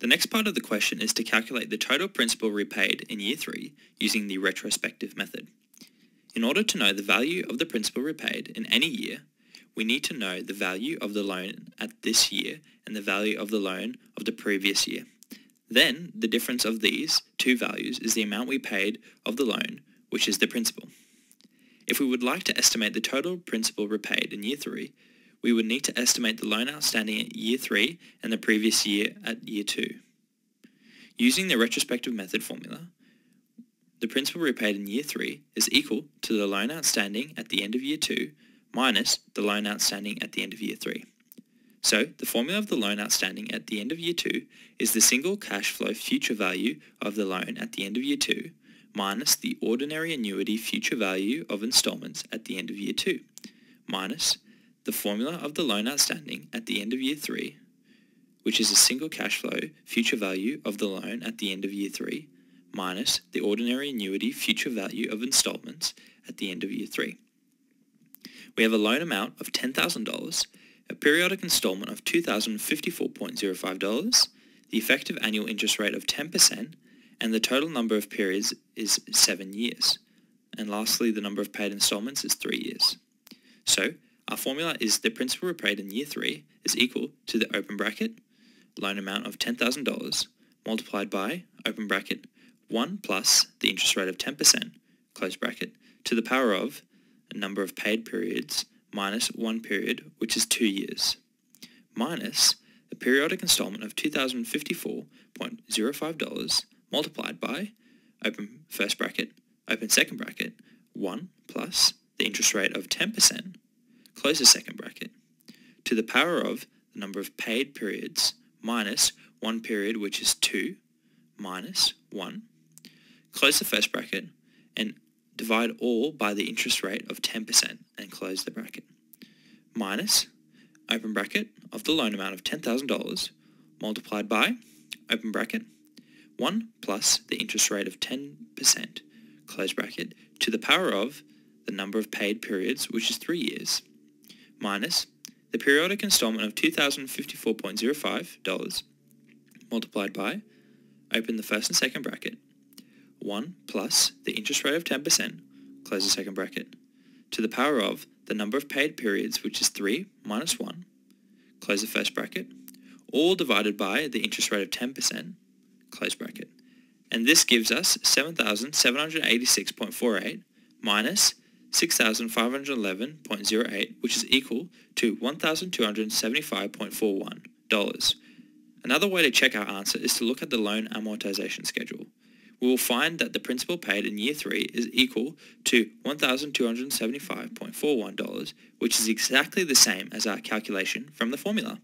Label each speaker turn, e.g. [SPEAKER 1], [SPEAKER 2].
[SPEAKER 1] The next part of the question is to calculate the total principal repaid in year 3 using the retrospective method. In order to know the value of the principal repaid in any year, we need to know the value of the loan at this year and the value of the loan of the previous year. Then, the difference of these two values is the amount we paid of the loan, which is the principal. If we would like to estimate the total principal repaid in year 3, we would need to estimate the loan outstanding at year 3 and the previous year at year 2. Using the retrospective method formula, the principal repaid in year 3 is equal to the loan outstanding at the end of year 2 minus the loan outstanding at the end of year 3. So the formula of the loan outstanding at the end of year 2 is the single cash flow future value of the loan at the end of year 2 minus the ordinary annuity future value of installments at the end of year 2 minus the formula of the loan outstanding at the end of year 3 which is a single cash flow future value of the loan at the end of year 3 minus the ordinary annuity future value of installments at the end of year 3. We have a loan amount of $10,000 a periodic instalment of $2,054.05, the effective annual interest rate of 10%, and the total number of periods is 7 years. And lastly, the number of paid instalments is 3 years. So, our formula is the principal repaid in year 3 is equal to the open bracket, loan amount of $10,000, multiplied by, open bracket, 1 plus the interest rate of 10%, close bracket, to the power of a number of paid periods minus one period, which is two years, minus a periodic installment of $2,054.05 multiplied by, open first bracket, open second bracket, 1 plus the interest rate of 10%, close the second bracket, to the power of the number of paid periods minus one period, which is 2, minus 1, close the first bracket, and divide all by the interest rate of 10% and close the bracket. Minus, open bracket, of the loan amount of $10,000 multiplied by, open bracket, 1 plus the interest rate of 10%, close bracket, to the power of the number of paid periods, which is 3 years, minus the periodic installment of $2,054.05 multiplied by, open the first and second bracket, 1 plus the interest rate of 10%, close the second bracket, to the power of the number of paid periods, which is 3 minus 1, close the first bracket, all divided by the interest rate of 10%, close bracket. And this gives us 7,786.48 minus 6,511.08, which is equal to $1,275.41. Another way to check our answer is to look at the loan amortization schedule we will find that the principal paid in year 3 is equal to $1,275.41, which is exactly the same as our calculation from the formula.